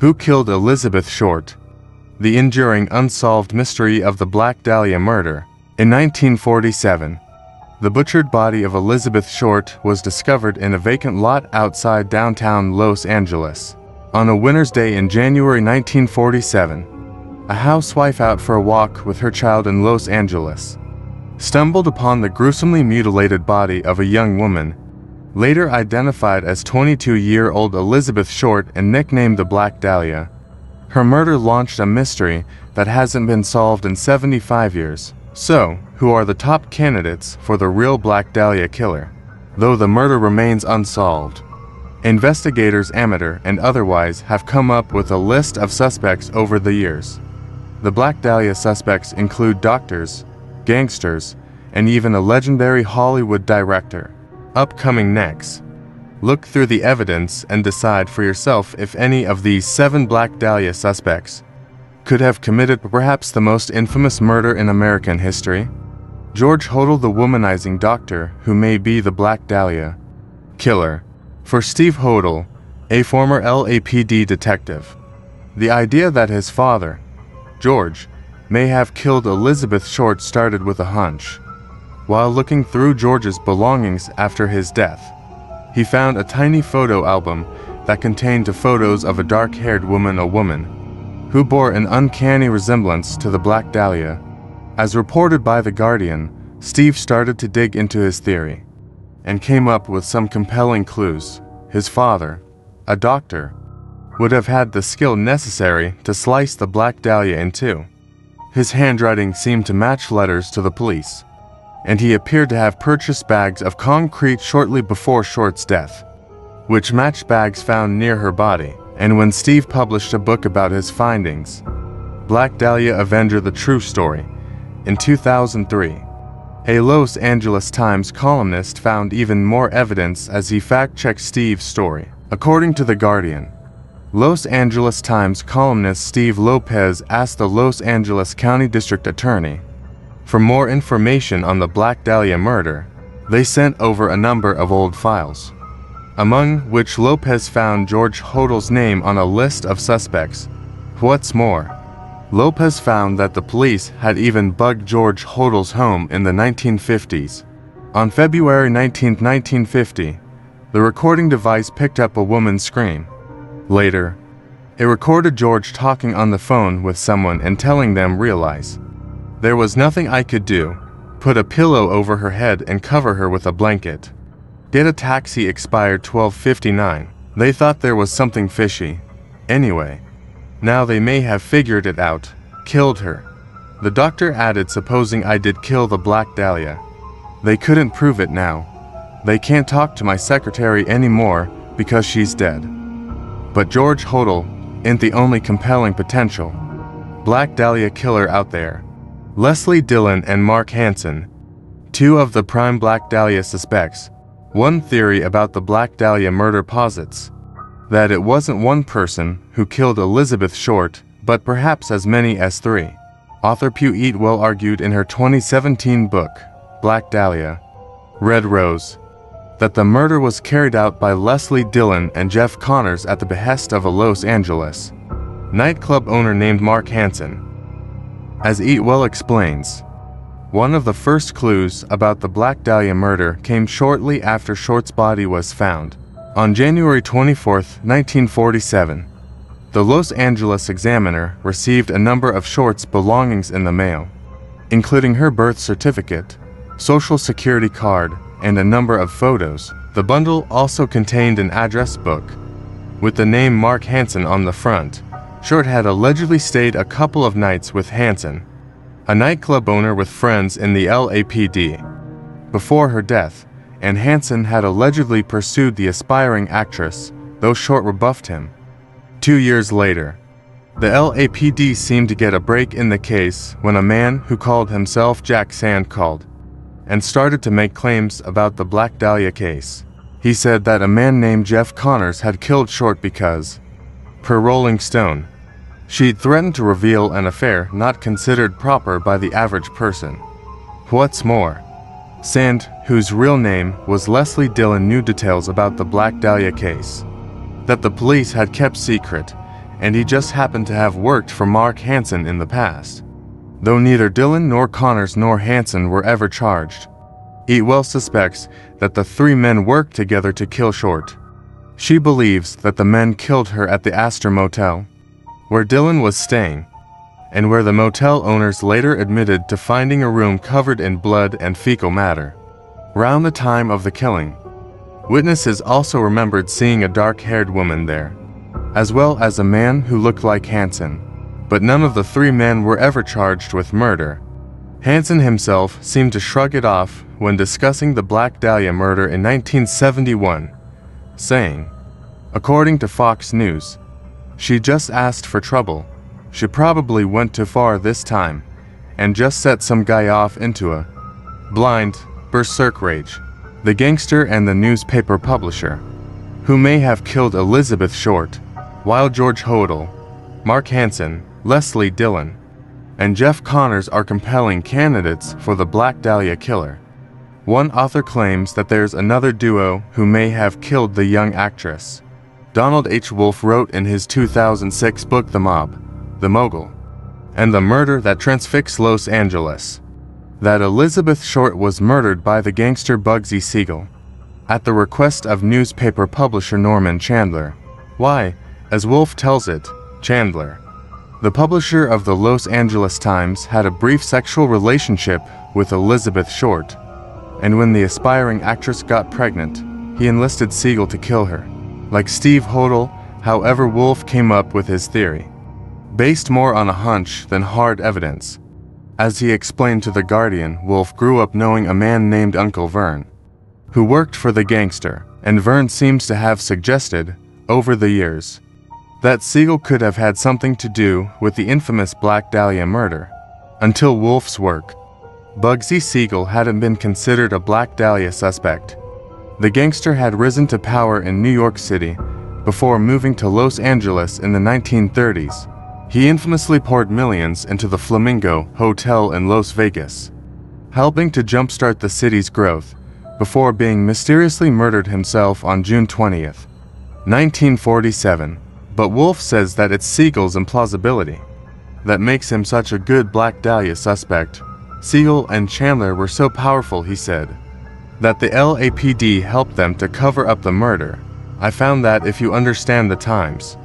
Who killed Elizabeth Short? The enduring unsolved mystery of the Black Dahlia murder. In 1947, the butchered body of Elizabeth Short was discovered in a vacant lot outside downtown Los Angeles. On a winter's day in January 1947, a housewife out for a walk with her child in Los Angeles stumbled upon the gruesomely mutilated body of a young woman, later identified as 22-year-old Elizabeth Short and nicknamed the Black Dahlia. Her murder launched a mystery that hasn't been solved in 75 years. So, who are the top candidates for the real Black Dahlia killer? Though the murder remains unsolved, investigators, amateur and otherwise, have come up with a list of suspects over the years. The Black Dahlia suspects include doctors, gangsters, and even a legendary Hollywood director. Upcoming next. Look through the evidence and decide for yourself if any of these seven Black Dahlia suspects could have committed perhaps the most infamous murder in American history. George Hodel, the womanizing doctor who may be the Black Dahlia killer. For Steve Hodel, a former LAPD detective, the idea that his father, George, may have killed Elizabeth Short started with a hunch. While looking through George's belongings after his death, he found a tiny photo album that contained photos of a dark-haired woman a woman who bore an uncanny resemblance to the Black Dahlia. As reported by The Guardian, Steve started to dig into his theory and came up with some compelling clues. His father, a doctor, would have had the skill necessary to slice the Black Dahlia in two. His handwriting seemed to match letters to the police, and he appeared to have purchased bags of concrete shortly before Short's death, which matched bags found near her body and when Steve published a book about his findings, Black Dahlia Avenger The True Story, in 2003, a Los Angeles Times columnist found even more evidence as he fact-checked Steve's story. According to The Guardian, Los Angeles Times columnist Steve Lopez asked the Los Angeles County District Attorney for more information on the Black Dahlia murder. They sent over a number of old files among which Lopez found George Hodel's name on a list of suspects. What's more, Lopez found that the police had even bugged George Hodel's home in the 1950s. On February 19, 1950, the recording device picked up a woman's scream. Later, it recorded George talking on the phone with someone and telling them realize. There was nothing I could do. Put a pillow over her head and cover her with a blanket. Get a taxi expired 1259. They thought there was something fishy. Anyway, now they may have figured it out. Killed her. The doctor added supposing I did kill the Black Dahlia. They couldn't prove it now. They can't talk to my secretary anymore because she's dead. But George Hodel ain't the only compelling potential. Black Dahlia killer out there. Leslie Dillon and Mark Hansen, two of the prime Black Dahlia suspects, one theory about the Black Dahlia murder posits that it wasn't one person who killed Elizabeth Short, but perhaps as many as three. Author Piu Eatwell argued in her 2017 book, Black Dahlia, Red Rose, that the murder was carried out by Leslie Dillon and Jeff Connors at the behest of a Los Angeles nightclub owner named Mark Hansen. As Eatwell explains, one of the first clues about the Black Dahlia murder came shortly after Short's body was found. On January 24, 1947, the Los Angeles Examiner received a number of Short's belongings in the mail, including her birth certificate, social security card, and a number of photos. The bundle also contained an address book with the name Mark Hansen on the front. Short had allegedly stayed a couple of nights with Hansen a nightclub owner with friends in the LAPD. Before her death, and Hansen had allegedly pursued the aspiring actress, though Short rebuffed him. Two years later, the LAPD seemed to get a break in the case when a man who called himself Jack Sand called and started to make claims about the Black Dahlia case. He said that a man named Jeff Connors had killed Short because, per Rolling Stone, she threatened to reveal an affair not considered proper by the average person. What's more, Sand, whose real name was Leslie Dillon, knew details about the Black Dahlia case that the police had kept secret and he just happened to have worked for Mark Hansen in the past. Though neither Dillon nor Connors nor Hansen were ever charged. Eatwell suspects that the three men worked together to kill Short. She believes that the men killed her at the Astor Motel, where Dillon was staying, and where the motel owners later admitted to finding a room covered in blood and fecal matter. Round the time of the killing, witnesses also remembered seeing a dark-haired woman there, as well as a man who looked like Hansen, but none of the three men were ever charged with murder. Hansen himself seemed to shrug it off when discussing the Black Dahlia murder in 1971, saying, According to Fox News, she just asked for trouble. She probably went too far this time and just set some guy off into a blind, berserk rage. The gangster and the newspaper publisher, who may have killed Elizabeth Short, while George Hodel, Mark Hansen, Leslie Dillon, and Jeff Connors are compelling candidates for the Black Dahlia killer. One author claims that there's another duo who may have killed the young actress. Donald H. Wolfe wrote in his 2006 book The Mob, The Mogul, and the Murder That Transfixed Los Angeles, that Elizabeth Short was murdered by the gangster Bugsy Siegel, at the request of newspaper publisher Norman Chandler. Why, as Wolfe tells it, Chandler, the publisher of the Los Angeles Times, had a brief sexual relationship with Elizabeth Short and when the aspiring actress got pregnant, he enlisted Siegel to kill her. Like Steve Hodel, however, Wolfe came up with his theory, based more on a hunch than hard evidence. As he explained to The Guardian, Wolfe grew up knowing a man named Uncle Vern, who worked for the gangster, and Vern seems to have suggested, over the years, that Siegel could have had something to do with the infamous Black Dahlia murder, until Wolfe's work Bugsy Siegel hadn't been considered a Black Dahlia suspect. The gangster had risen to power in New York City before moving to Los Angeles in the 1930s. He infamously poured millions into the Flamingo Hotel in Las Vegas, helping to jumpstart the city's growth before being mysteriously murdered himself on June 20th, 1947. But Wolfe says that it's Siegel's implausibility that makes him such a good Black Dahlia suspect Siegel and Chandler were so powerful, he said, that the LAPD helped them to cover up the murder. I found that if you understand the times,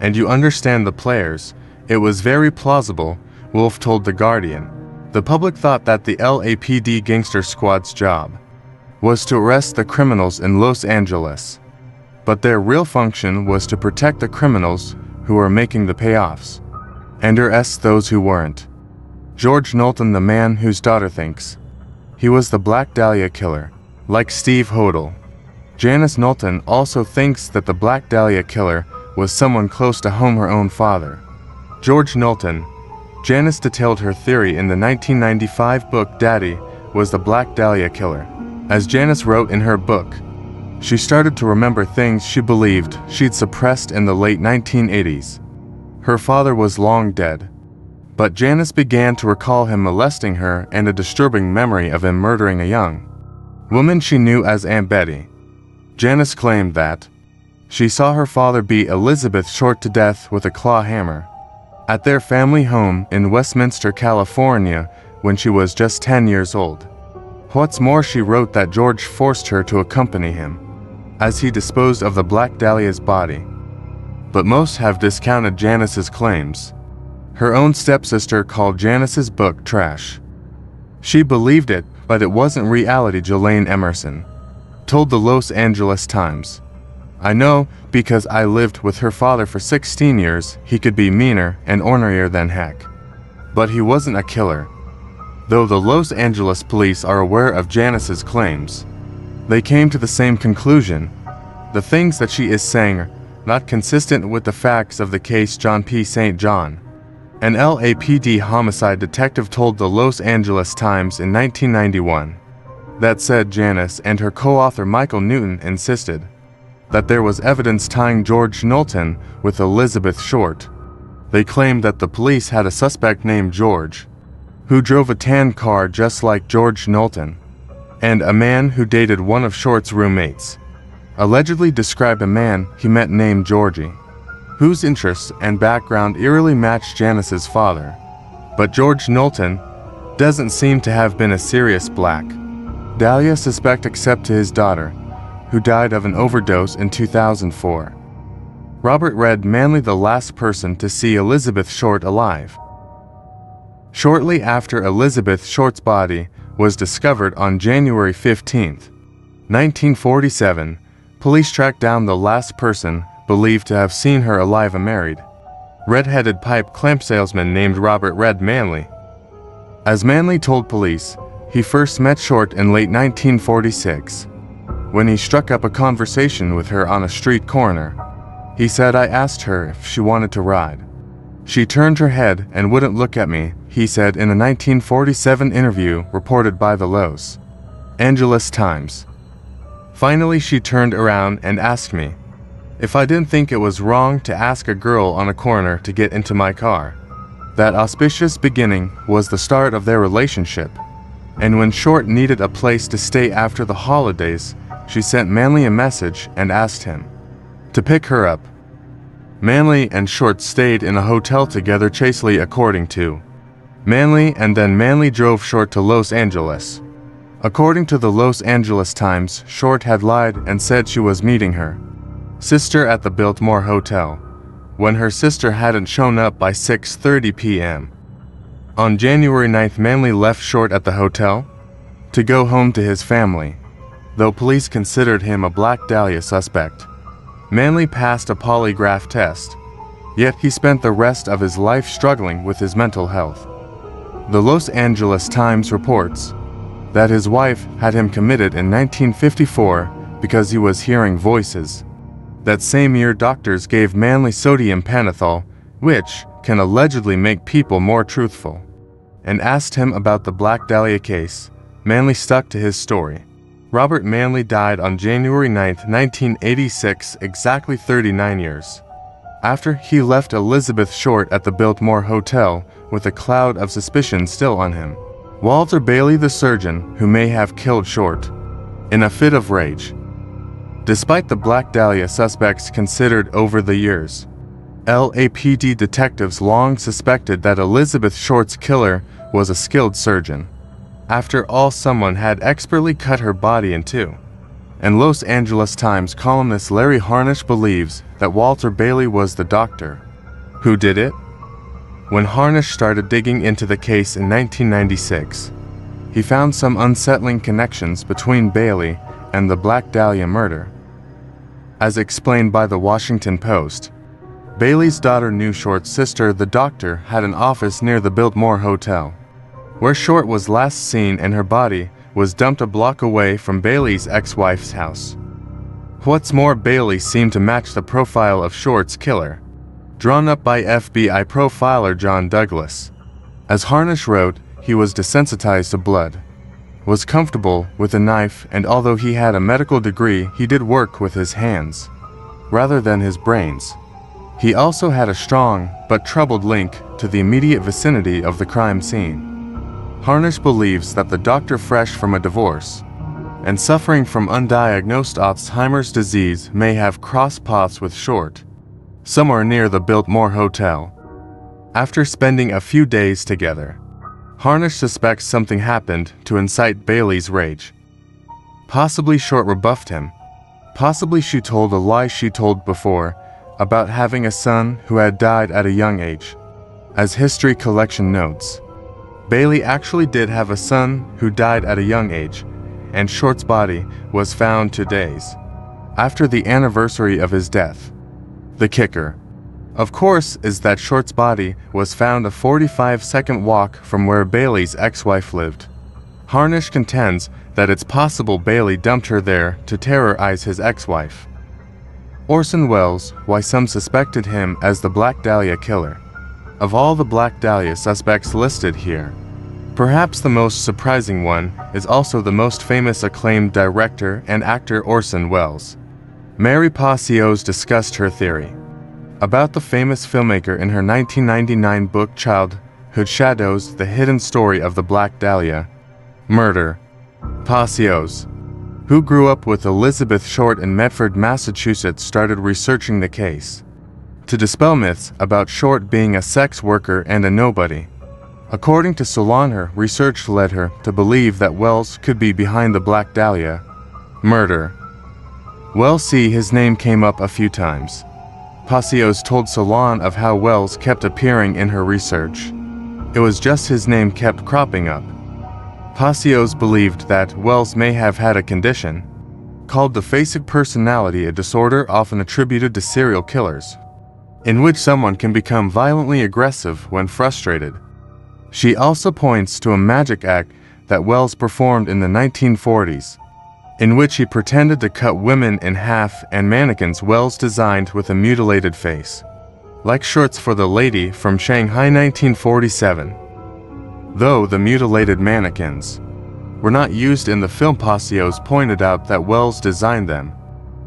and you understand the players, it was very plausible, Wolfe told The Guardian. The public thought that the LAPD gangster squad's job was to arrest the criminals in Los Angeles, but their real function was to protect the criminals who were making the payoffs and arrest those who weren't. George Knowlton, the man whose daughter thinks. He was the Black Dahlia killer, like Steve Hodel. Janice Knowlton also thinks that the Black Dahlia killer was someone close to home her own father. George Knowlton. Janice detailed her theory in the 1995 book Daddy was the Black Dahlia killer. As Janice wrote in her book, she started to remember things she believed she'd suppressed in the late 1980s. Her father was long dead, but Janice began to recall him molesting her and a disturbing memory of him murdering a young woman she knew as Aunt Betty. Janice claimed that she saw her father beat Elizabeth Short to death with a claw hammer at their family home in Westminster, California, when she was just 10 years old. What's more, she wrote that George forced her to accompany him as he disposed of the Black Dahlia's body. But most have discounted Janice's claims. Her own stepsister called Janice's book trash. She believed it, but it wasn't reality, Jelaine Emerson told the Los Angeles Times. I know because I lived with her father for 16 years, he could be meaner and ornerier than heck. But he wasn't a killer. Though the Los Angeles police are aware of Janice's claims, they came to the same conclusion. The things that she is saying are not consistent with the facts of the case John P. St. John. An LAPD homicide detective told the Los Angeles Times in 1991. That said, Janice and her co-author Michael Newton insisted that there was evidence tying George Knowlton with Elizabeth Short. They claimed that the police had a suspect named George, who drove a tan car just like George Knowlton, and a man who dated one of Short's roommates, allegedly described a man he met named Georgie whose interests and background eerily matched Janice's father. But George Knowlton doesn't seem to have been a serious black. Dahlia suspect except to his daughter, who died of an overdose in 2004. Robert Red Manley the last person to see Elizabeth Short alive. Shortly after Elizabeth Short's body was discovered on January 15, 1947, police tracked down the last person believed to have seen her alive and married. Red-headed pipe clamp salesman named Robert Red Manley. As Manley told police, he first met Short in late 1946, when he struck up a conversation with her on a street corner. He said I asked her if she wanted to ride. She turned her head and wouldn't look at me, he said in a 1947 interview reported by the Los Angeles Times. Finally, she turned around and asked me if I didn't think it was wrong to ask a girl on a corner to get into my car. That auspicious beginning was the start of their relationship. And when Short needed a place to stay after the holidays, she sent Manley a message and asked him to pick her up. Manley and Short stayed in a hotel together chastely according to Manley and then Manley drove Short to Los Angeles. According to the Los Angeles Times, Short had lied and said she was meeting her sister at the Biltmore Hotel when her sister hadn't shown up by 6.30 p.m. On January 9th, Manley left Short at the hotel to go home to his family, though police considered him a Black Dahlia suspect. Manley passed a polygraph test, yet he spent the rest of his life struggling with his mental health. The Los Angeles Times reports that his wife had him committed in 1954 because he was hearing voices. That same year, doctors gave Manley sodium pentothal, which can allegedly make people more truthful, and asked him about the Black Dahlia case. Manley stuck to his story. Robert Manley died on January 9, 1986, exactly 39 years. After he left Elizabeth Short at the Biltmore Hotel with a cloud of suspicion still on him. Walter Bailey, the surgeon who may have killed Short, in a fit of rage, Despite the Black Dahlia suspects considered over the years, LAPD detectives long suspected that Elizabeth Short's killer was a skilled surgeon. After all, someone had expertly cut her body in two. And Los Angeles Times columnist Larry Harnisch believes that Walter Bailey was the doctor. Who did it? When Harnisch started digging into the case in 1996, he found some unsettling connections between Bailey and the Black Dahlia murder. As explained by the Washington Post, Bailey's daughter knew Short's sister, the doctor, had an office near the Biltmore Hotel, where Short was last seen and her body was dumped a block away from Bailey's ex-wife's house. What's more, Bailey seemed to match the profile of Short's killer, drawn up by FBI profiler John Douglas. As Harnisch wrote, he was desensitized to blood was comfortable with a knife and although he had a medical degree, he did work with his hands, rather than his brains. He also had a strong, but troubled link to the immediate vicinity of the crime scene. Harnisch believes that the doctor fresh from a divorce and suffering from undiagnosed Alzheimer's disease may have crossed paths with Short, somewhere near the Biltmore Hotel. After spending a few days together, Harnisch suspects something happened to incite Bailey's rage. Possibly Short rebuffed him. Possibly she told a lie she told before about having a son who had died at a young age. As History Collection notes, Bailey actually did have a son who died at a young age, and Short's body was found two days after the anniversary of his death. The kicker of course, is that Short's body was found a 45 second walk from where Bailey's ex wife lived. Harnisch contends that it's possible Bailey dumped her there to terrorize his ex wife. Orson Welles, why some suspected him as the Black Dahlia killer. Of all the Black Dahlia suspects listed here, perhaps the most surprising one is also the most famous acclaimed director and actor Orson Welles. Mary Pacios discussed her theory about the famous filmmaker in her 1999 book Childhood Shadows The Hidden Story of the Black Dahlia Murder. Pacios, who grew up with Elizabeth Short in Medford, Massachusetts, started researching the case. to dispel myths about Short being a sex worker and a nobody. According to Solange, research led her to believe that Welles could be behind the Black Dahlia murder. Welles see his name came up a few times. Pacios told Solange of how Welles kept appearing in her research. It was just his name kept cropping up. Pacios believed that Welles may have had a condition called the phasic personality, a disorder often attributed to serial killers, in which someone can become violently aggressive when frustrated. She also points to a magic act that Welles performed in the 1940s, in which he pretended to cut women in half and mannequins Welles designed with a mutilated face, like shorts for the lady from Shanghai 1947. Though the mutilated mannequins were not used in the film Pacios pointed out that Welles designed them,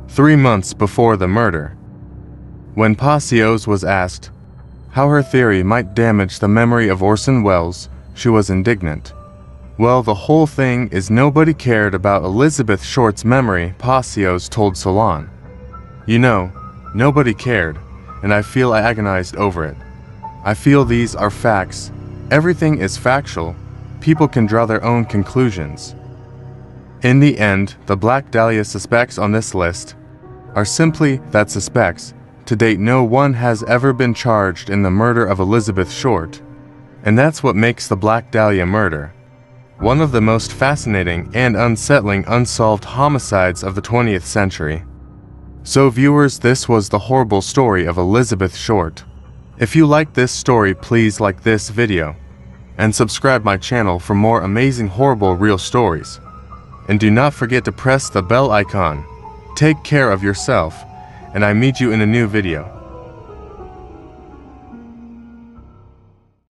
three months before the murder. When Pacios was asked how her theory might damage the memory of Orson Welles, she was indignant. Well, the whole thing is nobody cared about Elizabeth Short's memory, Pacios told Solange. You know, nobody cared, and I feel I agonized over it. I feel these are facts. Everything is factual. People can draw their own conclusions. In the end, the Black Dahlia suspects on this list are simply that suspects to date, no one has ever been charged in the murder of Elizabeth Short, and that's what makes the Black Dahlia murder one of the most fascinating and unsettling unsolved homicides of the 20th century. So viewers, this was the horrible story of Elizabeth Short. If you like this story, please like this video and subscribe my channel for more amazing horrible real stories. And do not forget to press the bell icon. Take care of yourself and I meet you in a new video.